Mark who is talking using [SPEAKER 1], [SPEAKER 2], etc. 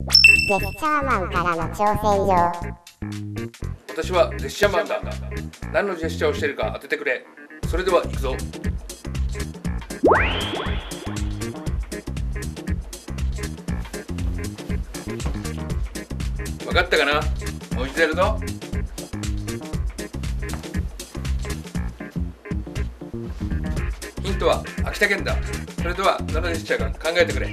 [SPEAKER 1] ジェスチャーマンからの挑戦状。
[SPEAKER 2] 私はジェスチャーマンだ。何のジェスチャーをしてるか当ててくれ。それでは行くぞ。分かったかな？もう一度やるぞ。ヒントは秋田県だ。それでは何のジェスチャーか考えてくれ。